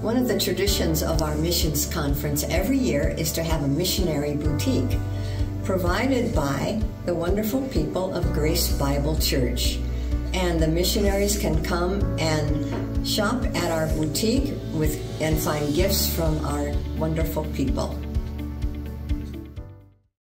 One of the traditions of our missions conference every year is to have a missionary boutique provided by the wonderful people of Grace Bible Church. And the missionaries can come and shop at our boutique with and find gifts from our wonderful people.